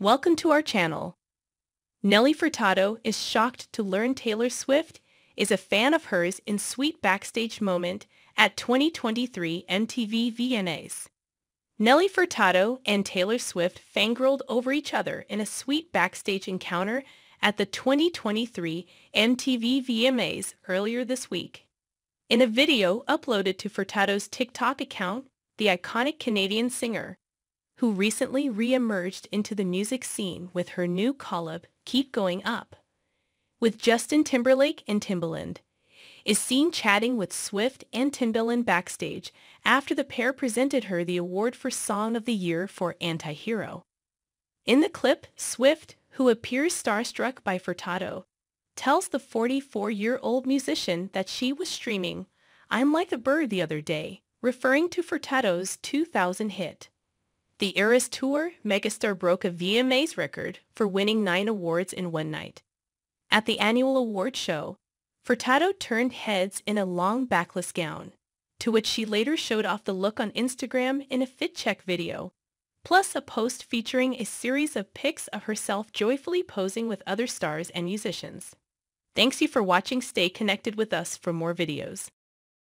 Welcome to our channel. Nelly Furtado is shocked to learn Taylor Swift is a fan of hers in sweet backstage moment at 2023 MTV VMAs. Nelly Furtado and Taylor Swift fangirled over each other in a sweet backstage encounter at the 2023 MTV VMAs earlier this week. In a video uploaded to Furtado's TikTok account, the iconic Canadian singer, who recently re-emerged into the music scene with her new collab, Keep Going Up, with Justin Timberlake and Timbaland, is seen chatting with Swift and Timbaland backstage after the pair presented her the award for Song of the Year for Anti-Hero. In the clip, Swift, who appears starstruck by Furtado, tells the 44-year-old musician that she was streaming I'm Like a Bird the other day, referring to Furtado's 2000 hit. The Eras Tour, megastar broke a VMAs record for winning nine awards in one night. At the annual award show, Furtado turned heads in a long backless gown, to which she later showed off the look on Instagram in a fit check video, plus a post featuring a series of pics of herself joyfully posing with other stars and musicians. Thanks you for watching. Stay connected with us for more videos.